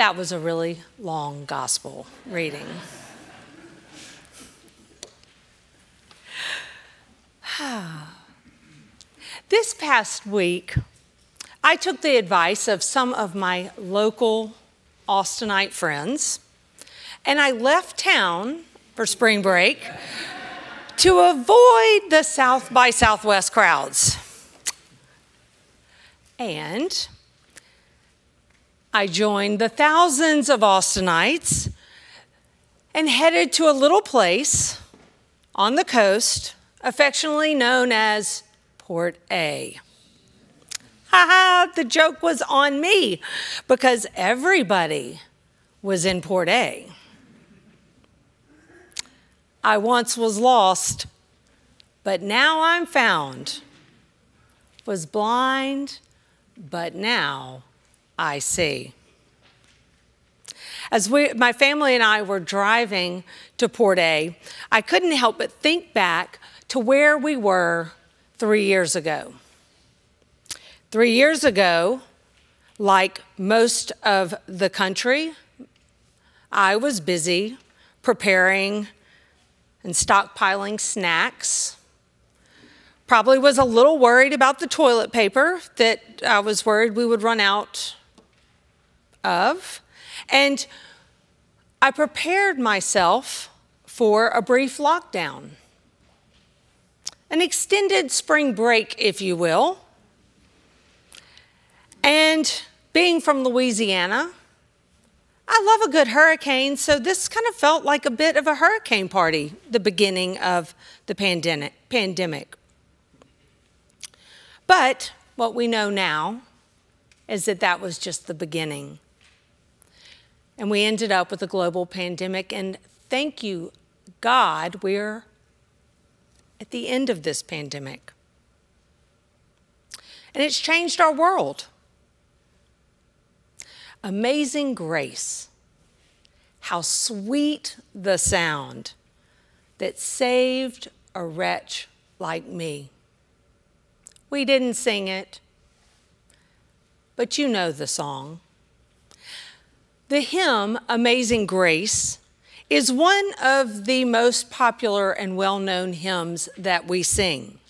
That was a really long gospel reading. this past week, I took the advice of some of my local Austinite friends, and I left town for spring break to avoid the South by Southwest crowds. And I joined the thousands of Austinites and headed to a little place on the coast, affectionately known as Port A. Ha ha, the joke was on me because everybody was in Port A. I once was lost, but now I'm found. Was blind, but now I see. As we, my family and I were driving to Port A, I couldn't help but think back to where we were three years ago. Three years ago, like most of the country, I was busy preparing and stockpiling snacks. Probably was a little worried about the toilet paper that I was worried we would run out of. And I prepared myself for a brief lockdown, an extended spring break, if you will. And being from Louisiana, I love a good hurricane, so this kind of felt like a bit of a hurricane party, the beginning of the pandemic. pandemic. But what we know now is that that was just the beginning. And we ended up with a global pandemic, and thank you, God, we're at the end of this pandemic. And it's changed our world. Amazing grace. How sweet the sound that saved a wretch like me. We didn't sing it, but you know the song. The hymn, Amazing Grace, is one of the most popular and well known hymns that we sing.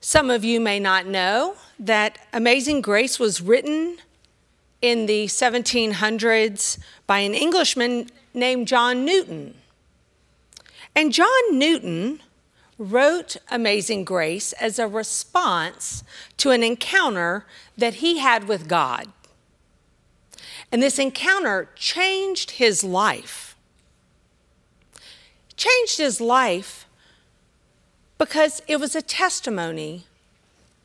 Some of you may not know that Amazing Grace was written in the 1700s by an Englishman named John Newton. And John Newton wrote Amazing Grace as a response to an encounter that he had with God. And this encounter changed his life. Changed his life because it was a testimony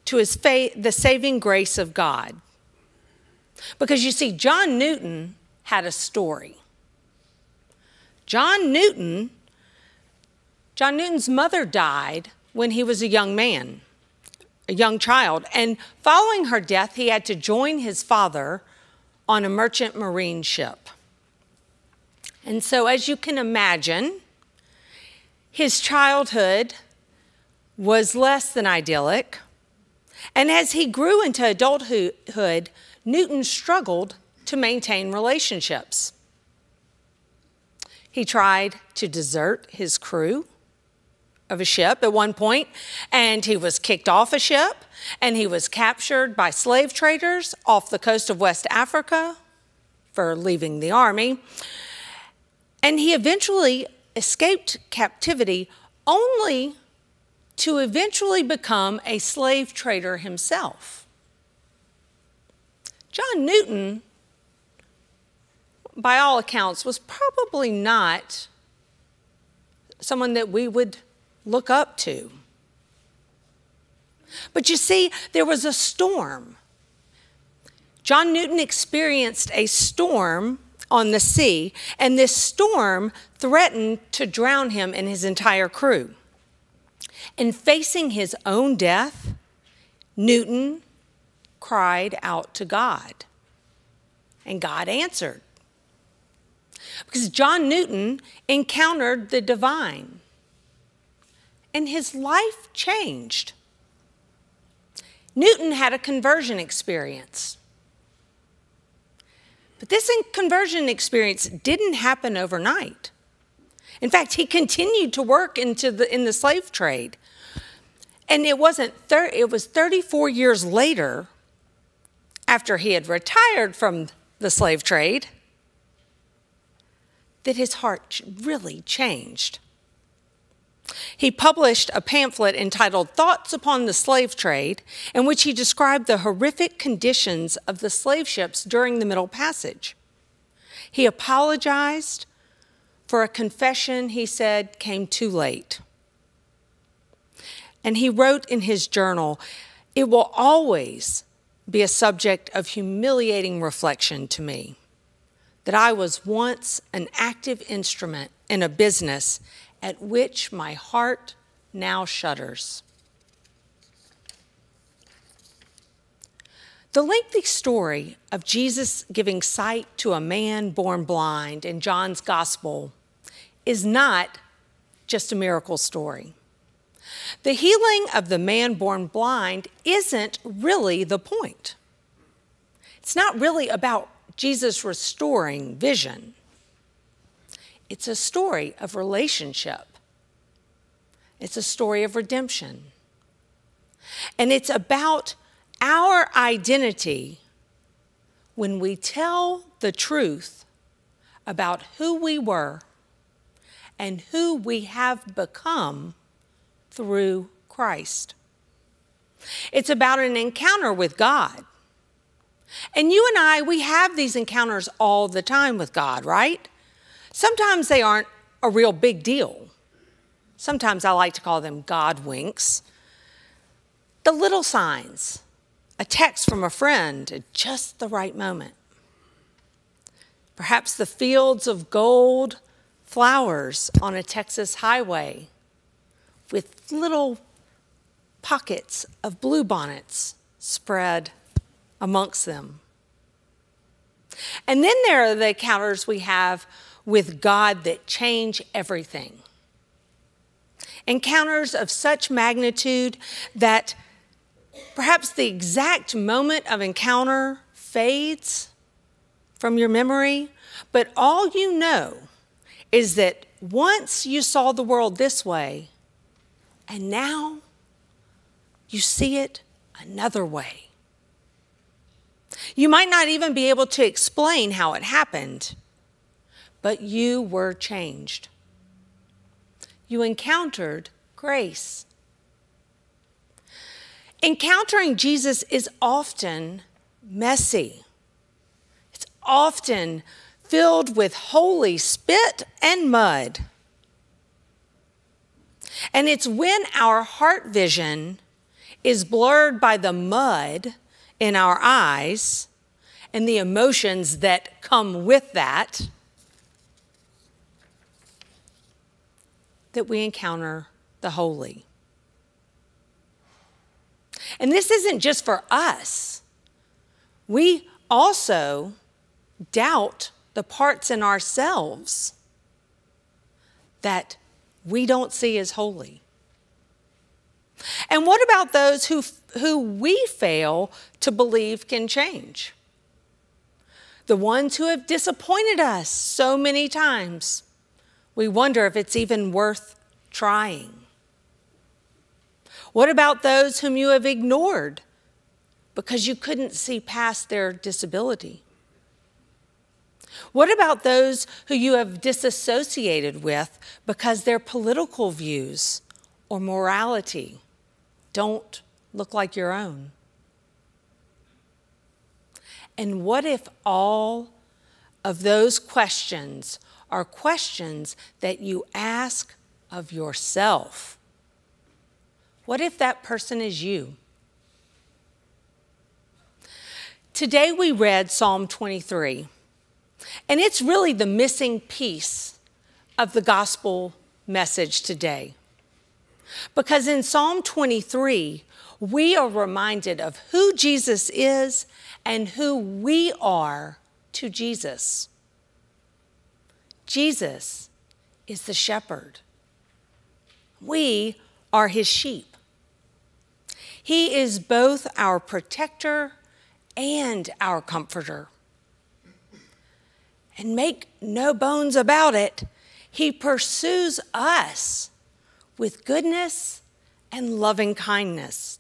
to his faith, the saving grace of God. Because you see, John Newton had a story. John Newton, John Newton's mother died when he was a young man, a young child. And following her death, he had to join his father on a merchant marine ship. And so, as you can imagine, his childhood was less than idyllic. And as he grew into adulthood, Newton struggled to maintain relationships. He tried to desert his crew of a ship at one point, and he was kicked off a ship, and he was captured by slave traders off the coast of West Africa for leaving the army. And he eventually escaped captivity only to eventually become a slave trader himself. John Newton, by all accounts, was probably not someone that we would look up to. But you see, there was a storm. John Newton experienced a storm on the sea, and this storm threatened to drown him and his entire crew. In facing his own death, Newton cried out to God, and God answered. Because John Newton encountered the divine, and his life changed. Newton had a conversion experience. But this conversion experience didn't happen overnight. In fact, he continued to work into the, in the slave trade. And it wasn't it was 34 years later after he had retired from the slave trade that his heart really changed. He published a pamphlet entitled Thoughts Upon the Slave Trade, in which he described the horrific conditions of the slave ships during the Middle Passage. He apologized for a confession he said came too late. And he wrote in his journal, It will always be a subject of humiliating reflection to me that I was once an active instrument in a business at which my heart now shudders. The lengthy story of Jesus giving sight to a man born blind in John's gospel is not just a miracle story. The healing of the man born blind isn't really the point. It's not really about Jesus restoring vision. It's a story of relationship. It's a story of redemption. And it's about our identity when we tell the truth about who we were and who we have become through Christ. It's about an encounter with God. And you and I, we have these encounters all the time with God, right? Sometimes they aren't a real big deal. Sometimes I like to call them God winks. The little signs, a text from a friend at just the right moment. Perhaps the fields of gold flowers on a Texas highway with little pockets of bluebonnets spread amongst them. And then there are the encounters we have with God that change everything. Encounters of such magnitude that perhaps the exact moment of encounter fades from your memory, but all you know is that once you saw the world this way, and now you see it another way. You might not even be able to explain how it happened, but you were changed. You encountered grace. Encountering Jesus is often messy. It's often filled with holy spit and mud. And it's when our heart vision is blurred by the mud in our eyes and the emotions that come with that that we encounter the holy. And this isn't just for us. We also doubt the parts in ourselves that we don't see as holy. And what about those who, who we fail to believe can change? The ones who have disappointed us so many times. We wonder if it's even worth trying. What about those whom you have ignored because you couldn't see past their disability? What about those who you have disassociated with because their political views or morality don't look like your own? And what if all of those questions are questions that you ask of yourself? What if that person is you? Today we read Psalm 23. And it's really the missing piece of the gospel message today. Because in Psalm 23, we are reminded of who Jesus is and who we are to Jesus. Jesus is the shepherd. We are his sheep. He is both our protector and our comforter. And make no bones about it, He pursues us with goodness and loving kindness.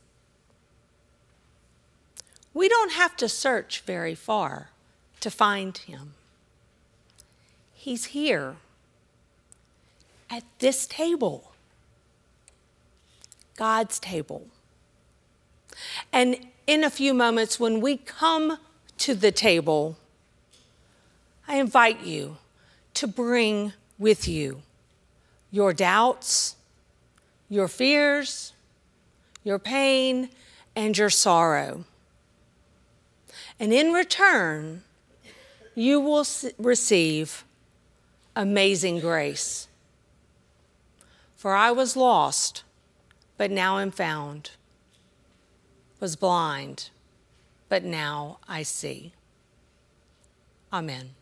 We don't have to search very far to find Him. He's here at this table, God's table. And in a few moments, when we come to the table, I invite you to bring with you your doubts, your fears, your pain, and your sorrow. And in return, you will receive amazing grace. For I was lost, but now am found, was blind, but now I see. Amen.